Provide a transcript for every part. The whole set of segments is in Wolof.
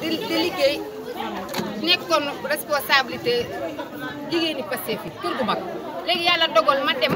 di di liggéey nekk comme responsabilité jigéen ñi Pastef yi kër gu mag léegi yàlla dogal ma dem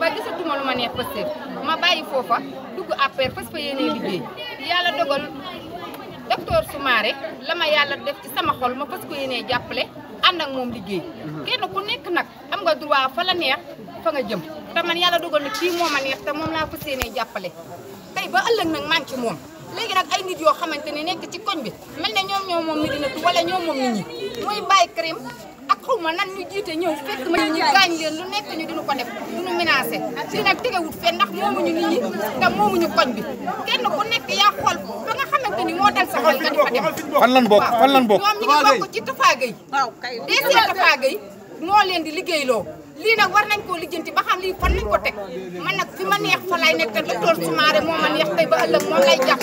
ba gisatuma lu ma neex Pastef ma bàyyi foofa dugg APR fas fa yéenee liggéey yàlla dogal docteur Soumaré la ma yàlla def ci sama xol ma fas ko yéenee jàppale ànd ak moom liggéey kenn ku nekk nag am nga droit fa la neex fa nga jëm te man yàlla dogal na kii moo ma neex te moom laa fas yéenee jàppale tey ba ëllëg nag maa ngi ci moom léegi nag ay nit yoo xamante ne nekk ci koñ bi mel ne ñoom ñoo moom Médinatu wala ñoo moom nit ñi muy bàyyi crime ak xaw ma nan ñu jiite ñëw fekk ma ñu gaañ leen lu nekk ñu dinu ko def duñu menacé lii nag tegewut fenn ndax moomuñu nit ñi te moomuñu koñ bi kenn ku nekk yaa xool ba nga xamante ni moo dal sa xel nga di fa dem fan lan bokk fan lan bokk ñoom ñi ngi bokk ci Tafa Gueye waaw kay dee see Tafa Gueye moo leen di liggéeyloo lii nag war nañ koo lijjanti ba xam lii fan lañ ko teg man nag fi ma neex fa lay nekk te docteur Soumaré moo ma neex tey ba ëllëg moom lay jàpp